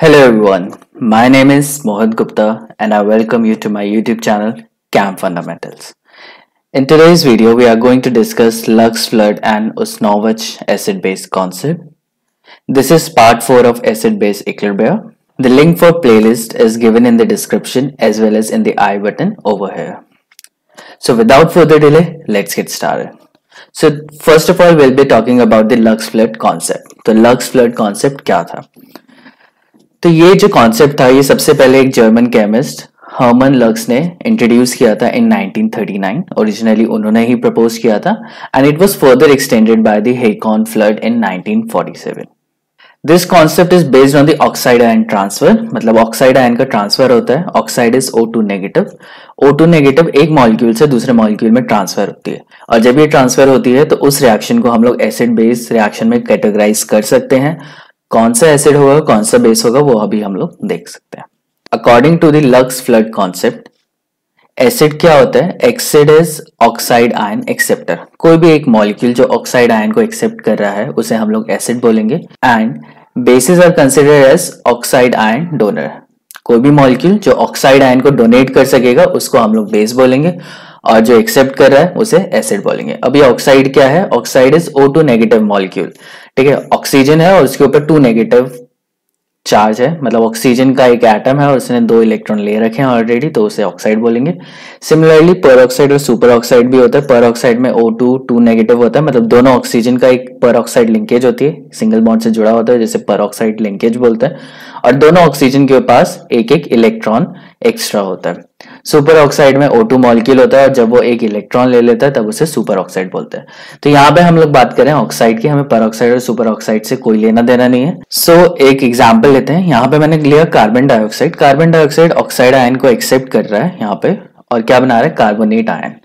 Hello everyone, my name is Mohan Gupta and I welcome you to my YouTube channel CAM Fundamentals. In today's video, we are going to discuss Lux Flood and Osnovich acid-base concept. This is part 4 of acid-base equilibria. The link for playlist is given in the description as well as in the I button over here. So without further delay, let's get started. So first of all, we'll be talking about the Lux Flood concept. The Lux Flood concept kya tha? तो ये जो concept था, ये सबसे पहले एक German chemist Hermann Lux ने introduce किया था इन 1939 ओरिजिनली उन्होंने ही प्रपोज किया था and it was further extended by the Hakon Flood in 1947 this concept is based on the oxide ion transfer मतलब ऑक्साइड आयन का ट्रांसफ़र होता है. Oxide is O two negative O two negative एक molecule से दूसरे molecule में transfer होती है. और जब ये ट्रांसफ़र होती है तो उस रिएक्शन को हम लोग एसिड बेस रिएक्शन में कैटेगराइज कर सकते हैं. कौन सा एसिड होगा, कौन सा बेस होगा, वो अभी हम लोग देख सकते हैं। According to the Lux Flood concept acid क्या होता है? Acid is oxide ion acceptor कोई भी एक मॉलिक्यूल जो ऑक्साइड आयन को एक्सेप्ट कर रहा है, उसे हम लोग एसिड बोलेंगे। And bases are consider as oxide ion donor कोई भी मॉलिक्यूल जो ऑक्साइड आयन को डोनेट कर सकेगा, उसको हम लोग बेस बोलेंगे। और जो एक्सेप्ट कर रहा है, उसे एसिड बोलेंगे अब ये ऑक्साइड क्या है? Oxide is O two negative molecule ठीक है? ऑक्सीजन है और उसके ऊपर टू नेगेटिव चार्ज है। मतलब ऑक्सीजन का एक एटम है और उसने दो इलेक्ट्रॉन ले रखे हैं ऑलरेडी तो उसे ऑक्साइड बोलेंगे सिमिलरली पर ऑक्साइड और सुपर ऑक्साइड भी होता है। पर ऑक्साइड में ओ टू टू नेगेटिव होता है। मतलब दोनों ऑक्सीजन का एक पर ऑक्साइड लिंकेज होती है। सिंगल बॉन्ड से जुड़ा होता है, जैसे पर ऑक्साइड लिंकेज बोलते हैं। और दोनों ऑक्सीजन के पास एक एक इलेक्ट्रॉन एक्स्ट्रा होता है। सुपर ऑक्साइड में O2 मॉलिक्यूल होता है और जब वो एक इलेक्ट्रॉन ले लेता है तब उसे सुपर ऑक्साइड बोलते हैं। तो यहाँ पे हम लोग बात करें ऑक्साइड की हमें पर ऑक्साइड और सुपर ऑक्साइड से कोई लेना देना नहीं है। सो so, एक एग्ज़ाम्पल लेते हैं। यहाँ पे मैंने लिया carbon dioxide carbon dioxide oxide ion को एक्सेप्ट कर रहा है यहाँ पे और क्या बना रहा है? कार्बोनेट आयन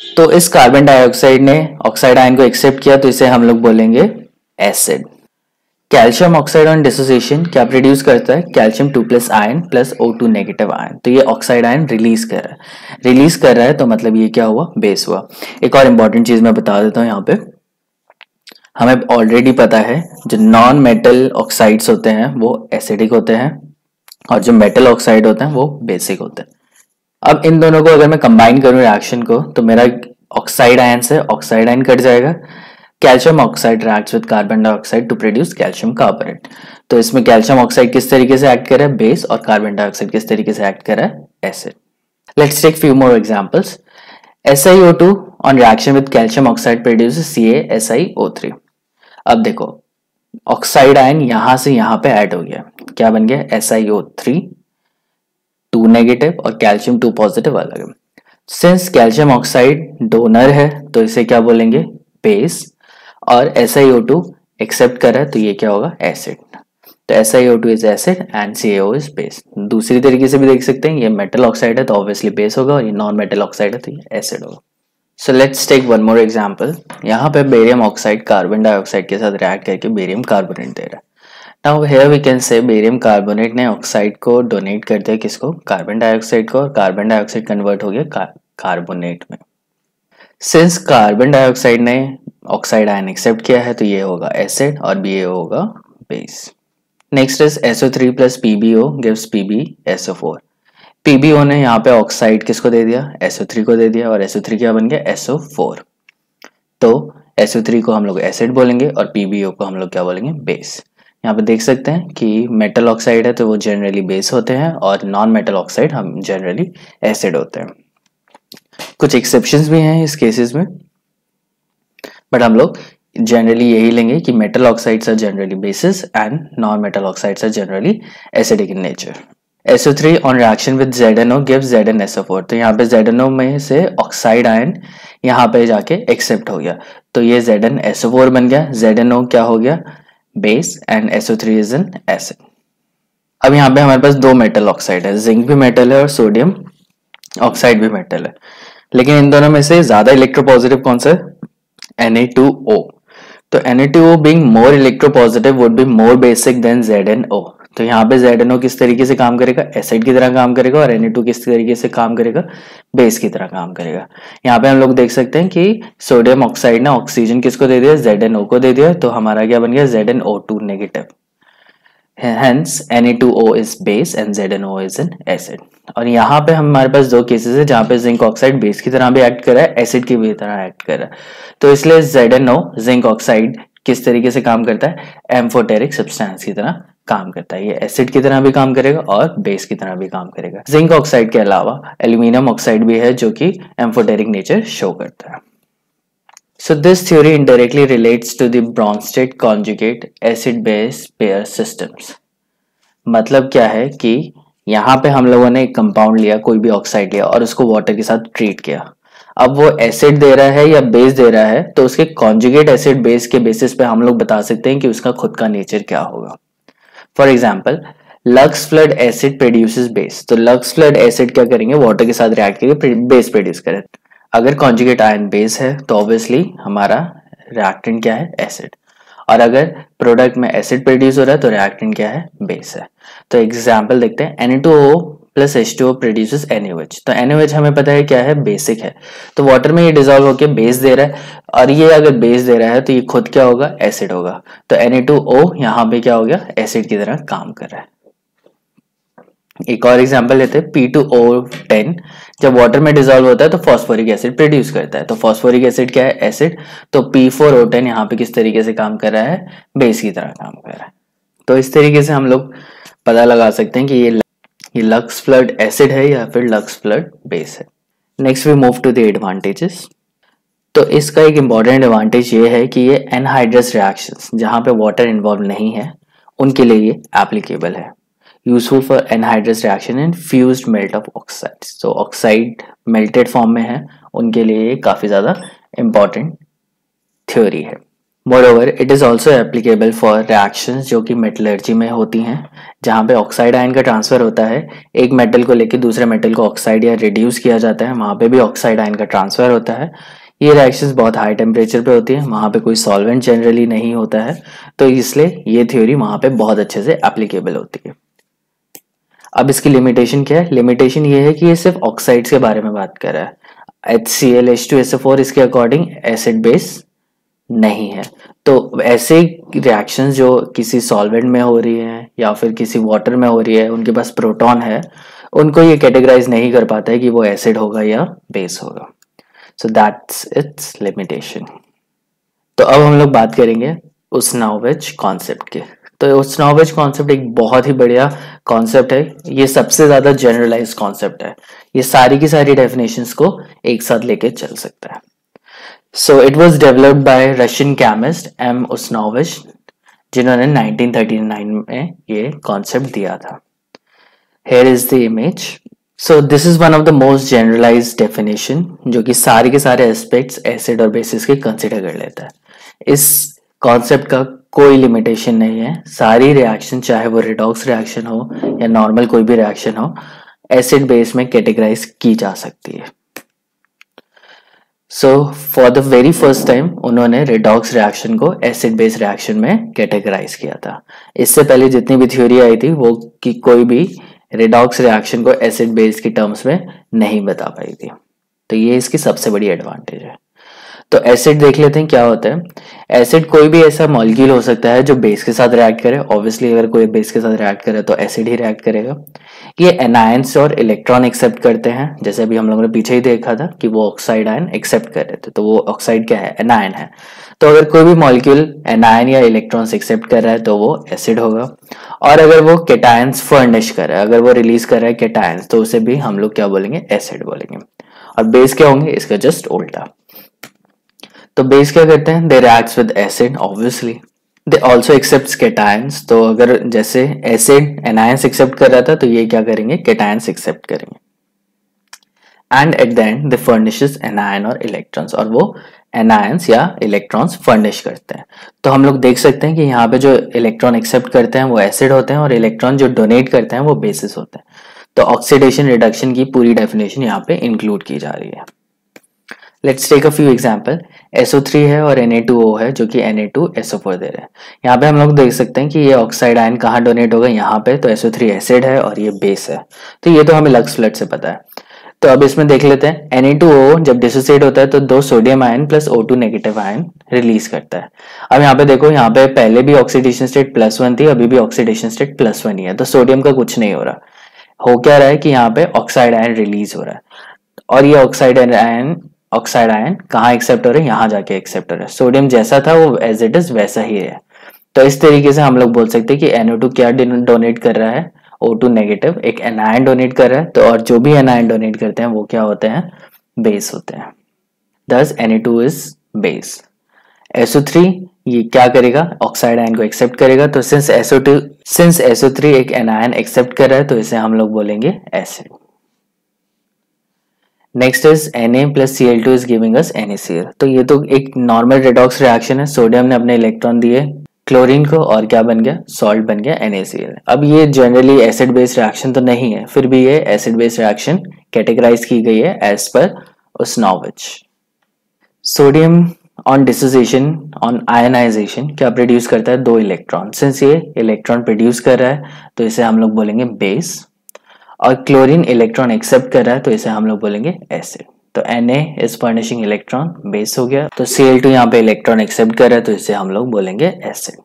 तो इस कार्बन डाइऑक्साइड ने ऑक्साइड आयन को एक्सेप्ट किया तो इसे हम लोग बोलेंगे acid calcium oxide on dissociation क्या प्रोड्यूस करता है? Calcium two plus ion plus O two negative ion तो ये ऑक्साइड आयन रिलीज़ कर रहा है। रिलीज़ कर रहा है तो मतलब ये क्या हुआ? बेस हुआ। एक और इंपॉर्टेंट चीज़ मैं बता देता हूँ यहाँ पे। हमें ऑलरेडी पता है, जो नॉन मेटल ऑक्साइड्स होते हैं, वो एसिडिक होते हैं और जो मेटल ऑक्साइड होते हैं, वो बेसिक होते हैं। अब इन दोनों को अगर मैं कंबाइन करूँ रिएक्शन को तो मेरा ऑक्साइड आयन से ऑक्साइड आयन कट जाएगा। Calcium oxide reacts with carbon dioxide to produce calcium carbonate तो इसमें कैल्शियम ऑक्साइड किस तरीके से एक्ट कर रहा है? बेस और कार्बन डाइऑक्साइड किस तरीके से एक्ट कर रहा है? Acid let's take few more examples SiO2 on reaction with calcium oxide produces CaSiO3 अब देखो ऑक्साइड आयन यहाँ से यहाँ पे ऐड हो गया। क्या बन गया? SiO3 टू नेगेटिव और कैल्शियम टू पॉजिटिव अलग सिंस कैल्शियम ऑक्साइड डोनर है तो इसे क्या बोलेंगे? बेस और SiO2 एक्सेप्ट कर रहा है तो ये क्या होगा? एसिड तो SiO2 is acid and CaO is base दूसरी तरीके से भी देख सकते हैं, ये मेटल ऑक्साइड है तो ऑब्वियसली बेस होगा और ये नॉन मेटल ऑक्साइड है तो ये एसिड होगा। So let's take one more example यहाँ पे बेरियम ऑक्साइड कार्बन डाइऑक्साइड के साथ रिएक्ट करके बेरियम कार्बोनेट दे रहा है। Now here we can say barium carbonate ने ऑक्साइड को डोनेट कर दिया किसको? कार्बन डाइऑक्साइड को और कार्बन डाइऑक्साइड कन्वर्ट हो गया कार्बोनेट में। सिंस कार्बन डाइऑक्साइड ने ऑक्साइड आयन एक्सेप्ट किया है तो ये होगा एसिड और बी होगा base next is SO3 three plus PbO gives Pb SO four PbO ने यहाँ पे ऑक्साइड किसको दे दिया? SO3 को दे दिया और SO3 क्या बन गया? SO4 तो SO3 को हम लोग एसिड बोलेंगे और पीबीओ को हम लोग क्या बोलेंगे? बेस यहाँ पे देख सकते हैं कि मेटल ऑक्साइड है तो वो जनरली बेस होते हैं और नॉन मेटल ऑक्साइड हम जनरली एसिड होते हैं. कुछ एक्सेप्शन भी हैं इस केसेस में। बट हम लोग जनरली यही लेंगे कि metal oxides are generally bases and non metal oxides are generally acidic in nature SO3 on reaction with ZNO gives ZnSO4 तो यहाँ पे ZNO में से ऑक्साइड आयन यहाँ पे जाके एक्सेप्ट हो गया। तो ये जेड एन ZnSO4 बन गया। ZNO क्या हो गया? Base and SO3 is an acid अब यहाँ पे हमारे पास दो मेटल ऑक्साइड है। जिंक भी मेटल है और सोडियम ऑक्साइड भी मेटल है। लेकिन इन दोनों में से ज़्यादा इलेक्ट्रोपॉजिटिव कौन सा? है Na2O तो Na2O being more electropositive would be more basic than ZnO तो यहाँ पे ZnO किस तरीके से काम करेगा? एसिड की तरह काम करेगा और Na2 किस तरीके से काम करेगा? बेस की तरह काम करेगा। यहाँ पे हम लोग देख सकते हैं कि सोडियम ऑक्साइड ने ऑक्सीजन किसको दे दिया? ZnO को दे दिया। तो हमारा क्या बन गया? ZnO2 negative hence Na2O is base and ZnO is an acid. और यहाँ पे हमारे पास दो केसेस है जहाँ पे जिंक ऑक्साइड बेस की तरह भी एक्ट कर रहा है एसिड की भी तरह एक्ट कर रहा है। तो इसलिए ZnO जिंक ऑक्साइड किस तरीके से काम करता है? एम्फोटेरिक सब्सटेंस की तरह काम करता है। ये एसिड की तरह भी काम करेगा और बेस की तरह भी काम करेगा। जिंक ऑक्साइड के अलावा एल्यूमिनियम ऑक्साइड भी है जो कि एम्फोटेरिक नेचर शो करता है। So this theory indirectly relates to the Bronsted conjugate acid base pair systems. मतलब क्या है कि यहाँ पे हम लोगों ने एक कंपाउंड लिया, कोई भी ऑक्साइड लिया और उसको वाटर के साथ ट्रीट किया। अब वो एसिड दे रहा है या बेस दे रहा है तो उसके कॉन्जुगेट एसिड बेस के बेसिस पे हम लोग बता सकते हैं कि उसका खुद का नेचर क्या होगा। For example Lux Flood acid produces base तो लक्स फ्लड एसिड क्या करेंगे? वाटर के साथ रिएक्ट करके बेस प्रोड्यूस करें। अगर कॉन्जुगेट आयन बेस है तो ऑब्वियसली हमारा रिएक्टेंट क्या है? एसिड और अगर प्रोडक्ट में एसिड प्रोड्यूस हो रहा है तो रिएक्टेंट क्या है? बेस है। तो एग्ज़ाम्पल देखते हैं। O plus H two O produce NH तो एनएच हमें पता है क्या है? बेसिक है। तो वाटर में ये डिजोल्व होकर बेस दे रहा है। और ये अगर बेस दे रहा है तो ये खुद क्या होगा? एसिड होगा। तो एन टू ओ यहाँ पे क्या हो गया? एसिड की तरह काम कर रहा है। एक और एग्जांपल लेते हैं P2O10 जब वाटर में डिजोल्व होता है तो फॉस्फोरिक एसिड प्रोड्यूस करता है। तो फॉस्फोरिक एसिड क्या है? एसिड तो P4O10 यहाँ पे किस तरीके से काम कर रहा है? बेस की तरह काम कर रहा है। तो इस तरीके से हम लोग पता लगा सकते हैं कि ये ये लक्स फ्लड एसिड है या फिर लक्स फ्लड बेस है। Next we move to the advantages तो इसका एक इंपॉर्टेंट एडवांटेज ये है कि ये एनहाइड्रस रिएक्शंस जहाँ पे वाटर इन्वॉल्व नहीं है, उनके लिए ये एप्लीकेबल है। Useful for anhydrous reaction in fused melt of oxide तो ऑक्साइड मेल्टेड फॉर्म में है, उनके लिए ये काफ़ी ज़्यादा इंपॉर्टेंट थ्योरी है। More it is also applicable for reaction जो कि मेटलर्जी में होती हैं, जहाँ पे ऑक्साइड आयन का ट्रांसफ़र होता है। एक मेटल को लेकर दूसरे मेटल को ऑक्साइड या रिड्यूस किया जाता है, वहाँ पे भी ऑक्साइड आयन का ट्रांसफ़र होता है। ये रिएक्शंस बहुत हाई टेम्परेचर पे होती है, वहाँ पे कोई सॉल्वेंट जनरली नहीं होता है तो इसलिए ये थ्योरी वहाँ पे बहुत अच्छे से एप्लीकेबल होती है। अब इसकी लिमिटेशन क्या है? लिमिटेशन ये है कि ये सिर्फ़ ऑक्साइड्स के बारे में बात कर रहा है। H C L H two S O four इसके अकॉर्डिंग एसिड बेस नहीं है। तो ऐसे रिएक्शंस जो किसी सॉल्वेंट में हो रही है या फिर किसी वाटर में हो रही है, उनके पास प्रोटॉन है, उनको ये कैटेगराइज नहीं कर पाता है कि वो एसिड होगा या बेस होगा। सो दैट्स इट्स लिमिटेशन तो अब हम लोग बात करेंगे उस नाउवेज कॉन्सेप्ट के। तो स्नॉवेज कॉन्सेप्ट एक बहुत ही बढ़िया कॉन्सेप्ट है। ये सबसे ज़्यादा जनरलाइज कॉन्सेप्ट है। ये सारी की सारी डेफिनेशंस को एक साथ लेके चल सकता है। So it was developed by Russian chemist M Usanovich जिन्होंने 1939 में ये कॉन्सेप्ट दिया था। Here is the image so this is one of the most generalize definition जो कि सारे के सारे एस्पेक्ट्स एसिड और बेसिस के कंसिडर कर लेता है। इस कॉन्सेप्ट का कोई लिमिटेशन नहीं है। सारी रिएक्शन चाहे वो रिडॉक्स रिएक्शन हो या नॉर्मल कोई भी रिएक्शन हो एसिड बेस में कैटेगराइज की जा सकती है। So for the very first time उन्होंने रिडॉक्स रिएक्शन को एसिड बेस रिएक्शन में कैटेगराइज किया था। इससे पहले जितनी भी थ्योरी आई थी, वो कि कोई भी रिडॉक्स रिएक्शन को एसिड बेस की टर्म्स में नहीं बता पाई थी। तो ये इसकी सबसे बड़ी एडवांटेज है। तो एसिड देख लेते हैं क्या होता है। एसिड कोई भी ऐसा मॉलिक्यूल हो सकता है जो बेस के साथ रिएक्ट करे। ऑब्वियसली अगर कोई बेस के साथ रिएक्ट करे तो एसिड ही रिएक्ट करेगा। ये एनायंस और इलेक्ट्रॉन एक्सेप्ट करते हैं। जैसे अभी हम लोगों ने पीछे ही देखा था कि वो ऑक्साइड आयन एक्सेप्ट कर रहे थे। तो वो ऑक्साइड क्या है? एनायन है। तो अगर कोई भी मॉलिक्यूल एनायन या इलेक्ट्रॉन्स एक्सेप्ट कर रहा है तो वो एसिड होगा। और अगर वो केटायंस फर्निश कर रहा है, अगर वो रिलीज़ कर रहा है केटायंस तो उसे भी हम लोग क्या बोलेंगे? एसिड बोलेंगे। और बेस क्या होंगे? इसका जस्ट उल्टा। तो बेस क्या करते हैं? They reacts with acid obviously they also accept cations तो अगर जैसे एसिड एनायंस एक्सेप्ट कर रहा था तो ये क्या करेंगे? केटायंस एक्सेप्ट करेंगे. And at the end they furnishes anion और इलेक्ट्रॉन्स और वो एनायंस या इलेक्ट्रॉन्स फर्निश करते हैं. तो हम लोग देख सकते हैं कि यहाँ पे जो इलेक्ट्रॉन एक्सेप्ट करते हैं, वो एसिड होते हैं और इलेक्ट्रॉन जो डोनेट करते हैं, वो बेसिस होते हैं. तो ऑक्सीडेशन रिडक्शन की पूरी डेफिनेशन यहाँ पे इंक्लूड की जा रही है. Let's take a few example SO3 है और Na2O है, जो कि Na2SO4 दे रहे हैं। यहाँ पे हम लोग देख सकते हैं कि ये ऑक्साइड आयन कहाँ डोनेट होगा? यहाँ पे तो SO3 एसिड है और ये बेस है। तो ये तो हमें लक्स फ्लड से पता है। तो अब इसमें देख लेते हैं। Na2O जब डिसोसिएट होता है तो दो sodium ion plus O2 negative ion release करता है। अब यहाँ पे देखो, यहाँ पे पहले भी ऑक्सीडेशन स्टेट प्लस वन थी, अभी भी ऑक्सीडेशन स्टेट प्लस वन ही है। तो सोडियम का कुछ नहीं हो रहा। हो क्या रहा है कि यहाँ पे ऑक्साइड आयन रिलीज़ हो रहा है। और ये ऑक्साइड आयन ऑक्साइड आयन कहाँ एक्सेप्ट हो? यहाँ जाके एक्सेप्ट हो। सोडियम जैसा था, वो एज इट इज़ वैसा ही है। तो इस तरीके से हम लोग बोल सकते हैं कि NO2 क्या डोनेट कर रहा है? O2 नेगेटिव एक एनायन डोनेट कर रहा है। तो और जो भी एनायन डोनेट करते हैं, वो क्या होते हैं? बेस होते हैं। दस Na2 इज़ बेस SO3 ये क्या करेगा? ऑक्साइड आयन को एक्सेप्ट करेगा। तो सिंस SO2 सिंस SO3 एक एनायन एक्सेप्ट कर रहा है तो इसे हम लोग बोलेंगे acid next is Na plus C L two is giving us NaCl तो ये तो एक नॉर्मल रेडॉक्स रिएक्शन है। सोडियम ने अपने इलेक्ट्रॉन दिए। क्लोरीन को और क्या बन गया? सॉल्ट बन गया NaCl अब ये जनरली एसिड बेस्ड रिएक्शन तो नहीं है। फिर भी ये एसिड बेस्ड रिएक्शन कैटेगराइज की गई है as per Usanovich sodium on dissociation on ionization क्या प्रोड्यूस करता है? दो इलेक्ट्रॉन सिंस ये इलेक्ट्रॉन प्रोड्यूस कर रहा है तो इसे हम लोग बोलेंगे बेस और क्लोरीन इलेक्ट्रॉन एक्सेप्ट कर रहा है तो इसे हम लोग बोलेंगे एसिड तो Na is furnishing electron base हो गया। तो Cl2 यहाँ पे इलेक्ट्रॉन एक्सेप्ट कर रहा है तो इसे हम लोग बोलेंगे एसिड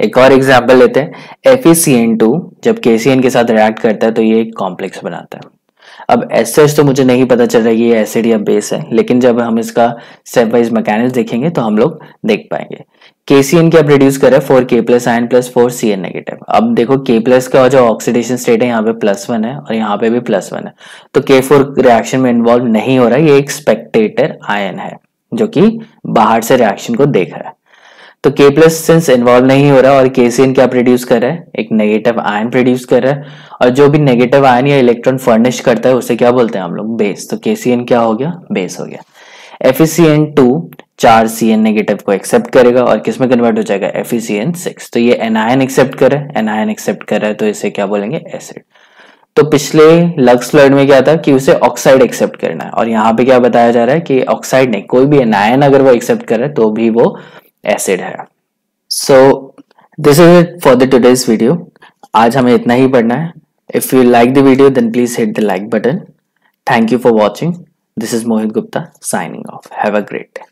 एक और एग्ज़ाम्पल लेते हैं। FeCN2 जब KCN के साथ रिएक्ट करता है तो ये एक कॉम्प्लेक्स बनाता है। अब एस तो मुझे नहीं पता चल रहा है ये एसिड या बेस है, लेकिन जब हम इसका स्टेप वाइज मैकेनिज्म देखेंगे तो हम लोग देख पाएँगे। KCN क्या प्रोड्यूस कर रहा है four K plus ion plus four C N negative अब देखो के प्लस का जो ऑक्सीडेशन स्टेट है, यहाँ पे प्लस वन है और यहाँ पे भी प्लस वन है। तो के फोर रिएक्शन में इन्वॉल्व नहीं हो रहा है ये एक स्पेक्टेटर आयन है, जो कि बाहर से रिएक्शन को देख रहा है। तो के प्लस सिंस इन्वॉल्व नहीं हो रहा और के क्या प्रोड्यूस कर रहा है, एक नेगेटिव आयन प्रोड्यूस कर रहा है और जो भी नेगेटिव आयन या इलेक्ट्रॉन फर्निश करता है, उसे क्या बोलते हैं हम लोग? बेस तो के क्या हो गया? बेस हो गया। एफ़ टू चार सी एन नेगेटिव को एक्सेप्ट करेगा और किसमें कन्वर्ट हो जाएगा? एफ़ सी एन सिक्स तो ये एनायन एक्सेप्ट करे एनायन एक्सेप्ट कर रहा है तो इसे क्या बोलेंगे? एसिड तो पिछले लक्स फ्लड में क्या था कि उसे ऑक्साइड एक्सेप्ट करना है। और यहाँ पे क्या बताया जा रहा है कि ऑक्साइड नहीं, कोई भी एनायन अगर वो एक्सेप्ट करे तो भी वो एसिड है। So this is it for the today's video आज हमें इतना ही पढ़ना है। If you like the video then please hit the like button thank you for watching this is Mohit Gupta signing off have a great day